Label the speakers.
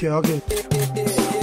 Speaker 1: Okay, okay.